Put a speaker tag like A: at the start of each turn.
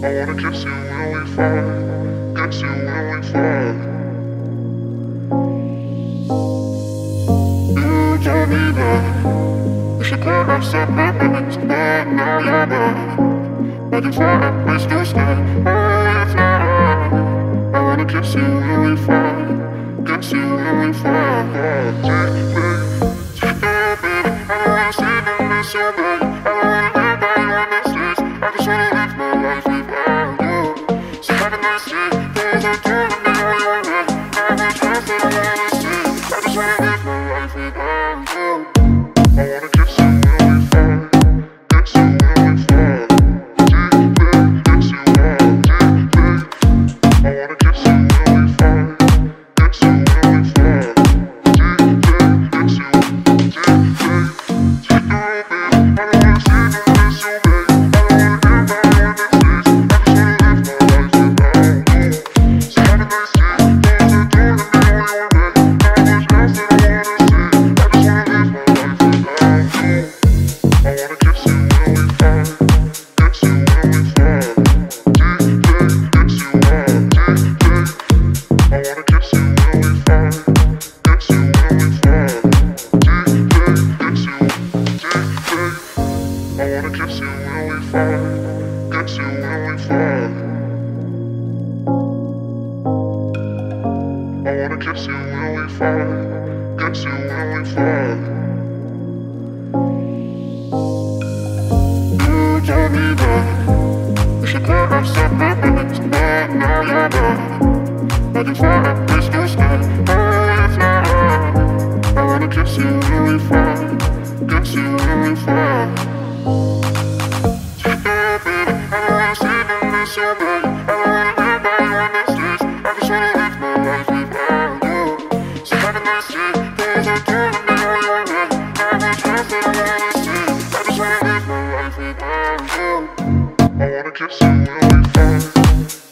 A: wanna kiss you when we fall, get you when we fall. You told me that we should grow up separate, but now you're back. Making sure I wish to stay. Oh, it's not hard. I wanna kiss you when we fall, get you when we fall. Take me, take me. I don't wanna see them miss you, we fall, get you when we fall. Take me, get you I wanna kiss you when we fall, get you when we fall. I wanna kiss you when we fall, get you when we. You me should but now you're oh, I. Oh, wanna kiss you when we fall, get you when we. I wanna kiss you when we fall.